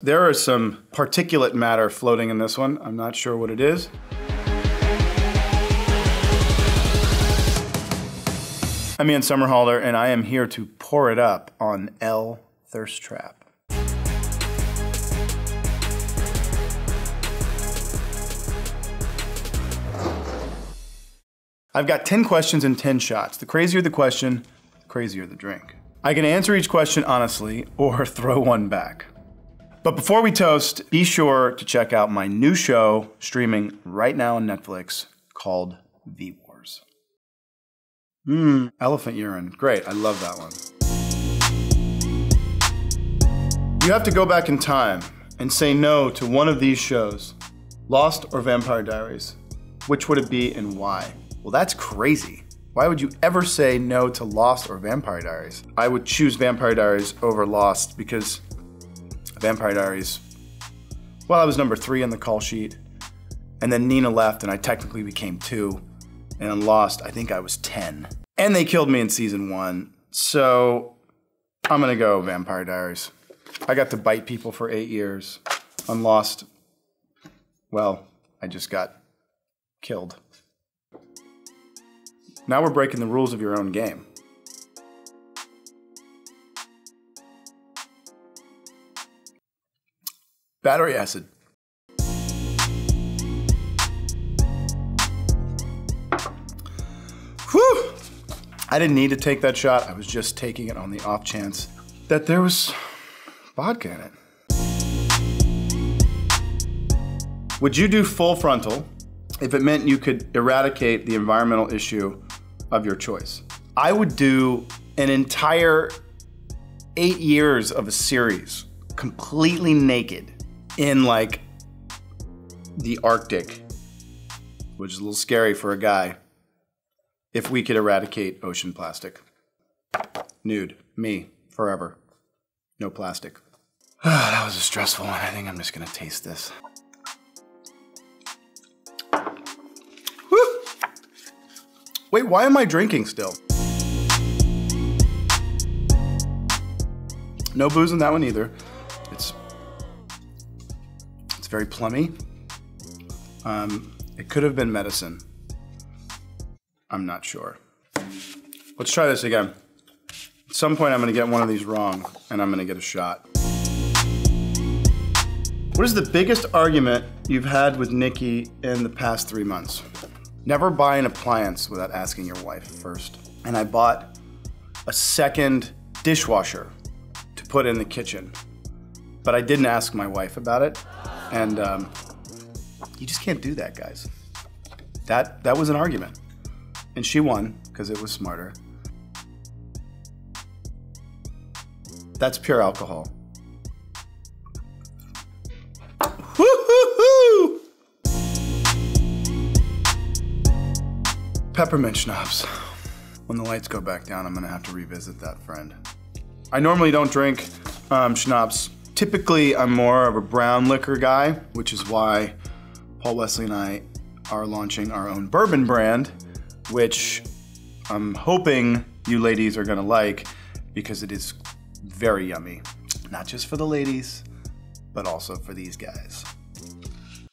There is some particulate matter floating in this one. I'm not sure what it is. I'm Ian Somerhalder, and I am here to pour it up on ELLE Thirst Trap. I've got 10 questions and 10 shots. The crazier the question, the crazier the drink. I can answer each question honestly or throw one back. But before we toast, be sure to check out my new show streaming right now on Netflix called V Wars. Mmm, elephant urine. Great, I love that one. You have to go back in time and say no to one of these shows Lost or Vampire Diaries. Which would it be and why? Well, that's crazy. Why would you ever say no to Lost or Vampire Diaries? I would choose Vampire Diaries over Lost because Vampire Diaries, well, I was number three on the call sheet. And then Nina left and I technically became two. And then Lost, I think I was 10. And they killed me in season one. So I'm gonna go Vampire Diaries. I got to bite people for eight years. On Lost, well, I just got killed. Now we're breaking the rules of your own game. Battery acid. Whew! I didn't need to take that shot. I was just taking it on the off chance that there was vodka in it. Would you do full frontal if it meant you could eradicate the environmental issue of your choice? I would do an entire eight years of a series completely naked in like the Arctic, which is a little scary for a guy, if we could eradicate ocean plastic. Nude, me, forever. No plastic. that was a stressful one. I think I'm just gonna taste this. Wait, why am I drinking still? No booze in that one either. It's very plummy. Um, it could have been medicine. I'm not sure. Let's try this again. At some point, I'm gonna get one of these wrong, and I'm gonna get a shot. What is the biggest argument you've had with Nikki in the past three months? Never buy an appliance without asking your wife first. And I bought a second dishwasher to put in the kitchen, but I didn't ask my wife about it. And um, you just can't do that, guys. That that was an argument, and she won because it was smarter. That's pure alcohol. Woo-hoo-hoo! Peppermint schnapps. When the lights go back down, I'm gonna have to revisit that friend. I normally don't drink um, schnapps. Typically, I'm more of a brown liquor guy, which is why Paul Wesley and I are launching our own bourbon brand, which I'm hoping you ladies are gonna like because it is very yummy. Not just for the ladies, but also for these guys.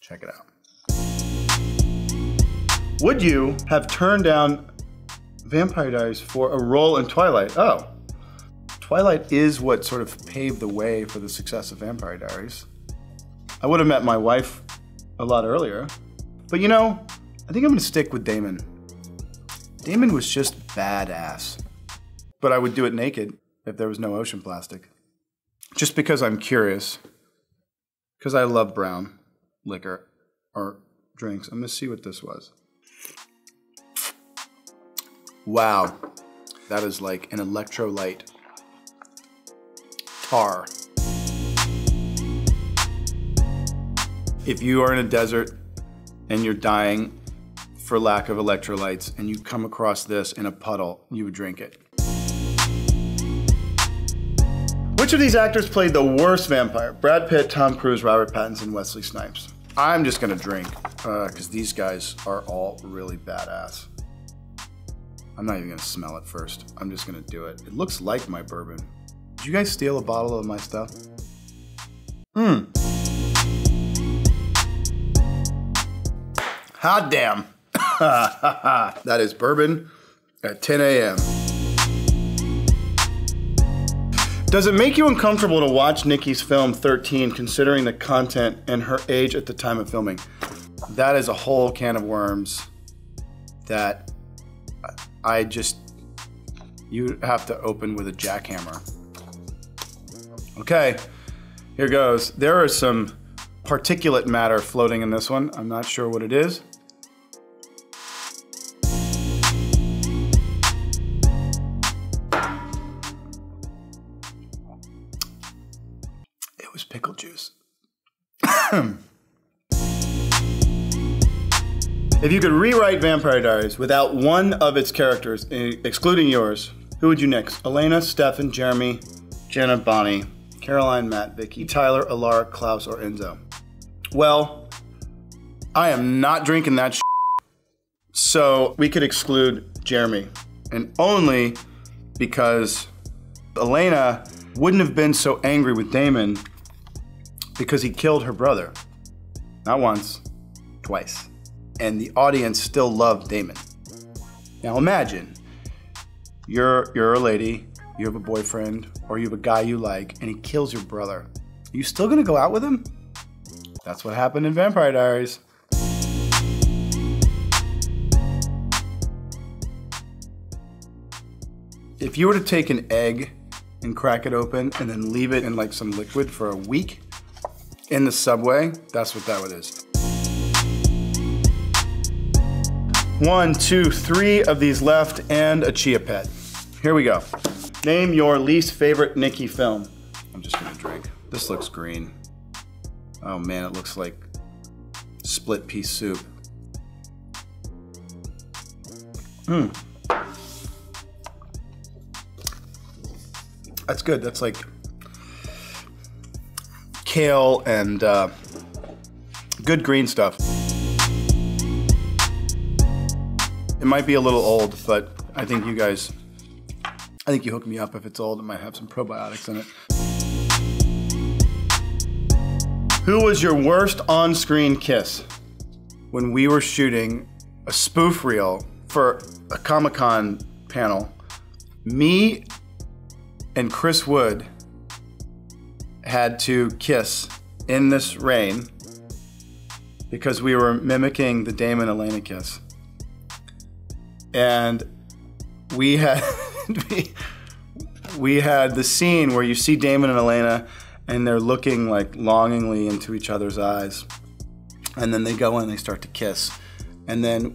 Check it out. Would you have turned down Vampire Diaries for a role in Twilight? Oh, Twilight is what sort of paved the way for the success of Vampire Diaries. I would have met my wife a lot earlier, but you know, I think I'm gonna stick with Damon. Damon was just badass. But I would do it naked if there was no ocean plastic. Just because I'm curious. Because I love brown liquor or drinks. I'm gonna see what this was. Wow. That is like an electrolyte tar. If you are in a desert and you're dying for lack of electrolytes and you come across this in a puddle, you would drink it. Which of these actors played the worst vampire? Brad Pitt, Tom Cruise, Robert Pattinson, Wesley Snipes. I'm just gonna drink because uh, these guys are all really badass. I'm not even gonna smell it first. I'm just gonna do it. It looks like my bourbon. Did you guys steal a bottle of my stuff? Hmm. Hot damn. that is bourbon at 10 a.m. Does it make you uncomfortable to watch Nikki's film 13 considering the content and her age at the time of filming? That is a whole can of worms that I just, you have to open with a jackhammer. Okay, here goes. There is some particulate matter floating in this one. I'm not sure what it is. It was pickle juice. If you could rewrite Vampire Diaries without one of its characters, eh, excluding yours, who would you nix? Elena, Stefan, Jeremy, Jenna, Bonnie, Caroline, Matt, Vicky, Tyler, Alaric, Klaus, or Enzo? Well, I am not drinking that So we could exclude Jeremy. And only because Elena wouldn't have been so angry with Damon because he killed her brother. Not once, twice and the audience still loved Damon. Now imagine you're you're a lady, you have a boyfriend, or you have a guy you like, and he kills your brother. Are you still gonna go out with him? That's what happened in Vampire Diaries. If you were to take an egg and crack it open and then leave it in like some liquid for a week in the subway, that's what that would is. One, two, three of these left and a Chia Pet. Here we go. Name your least favorite Nikki film. I'm just gonna drink. This looks green. Oh man, it looks like split pea soup. Mmm. That's good. That's like kale and uh, good green stuff. It might be a little old, but I think you guys, I think you hook me up if it's old. It might have some probiotics in it. Who was your worst on-screen kiss? When we were shooting a spoof reel for a Comic-Con panel, me and Chris Wood had to kiss in this rain because we were mimicking the Damon Elena kiss and we had we, we had the scene where you see Damon and Elena and they're looking like longingly into each other's eyes. And then they go in and they start to kiss. And then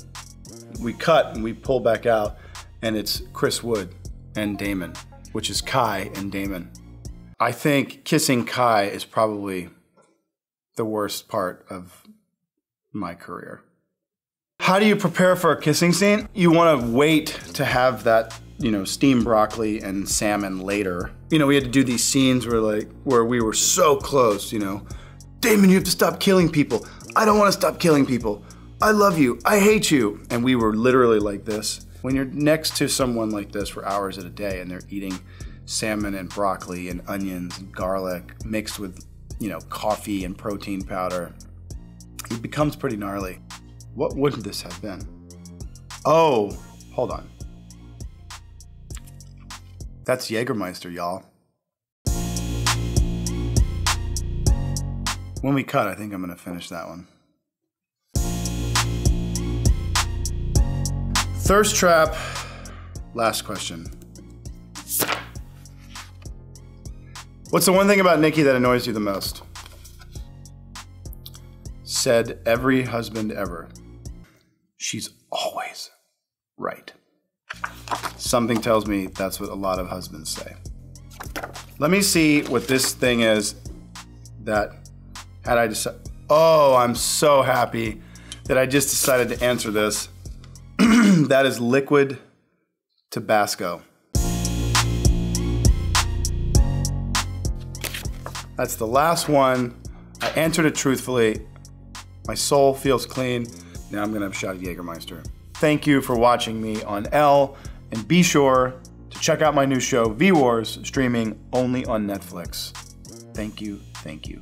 we cut and we pull back out and it's Chris Wood and Damon, which is Kai and Damon. I think kissing Kai is probably the worst part of my career. How do you prepare for a kissing scene? You want to wait to have that, you know, steamed broccoli and salmon later. You know, we had to do these scenes where like where we were so close, you know. Damon, you have to stop killing people. I don't want to stop killing people. I love you. I hate you. And we were literally like this. When you're next to someone like this for hours at a day and they're eating salmon and broccoli and onions and garlic mixed with, you know, coffee and protein powder, it becomes pretty gnarly. What would this have been? Oh, hold on. That's Jägermeister, y'all. When we cut, I think I'm gonna finish that one. Thirst trap, last question. What's the one thing about Nikki that annoys you the most? Said every husband ever she's always right. Something tells me that's what a lot of husbands say. Let me see what this thing is that had I decided. Oh, I'm so happy that I just decided to answer this. that is liquid Tabasco. That's the last one. I answered it truthfully. My soul feels clean. Now I'm gonna have a shot of Jägermeister. Thank you for watching me on Elle, and be sure to check out my new show, V Wars, streaming only on Netflix. Thank you, thank you.